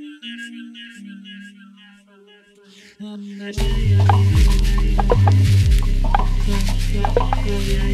yeah, yeah, yeah.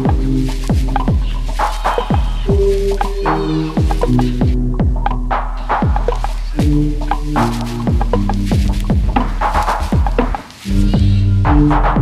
Bye.